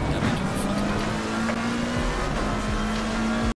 like them.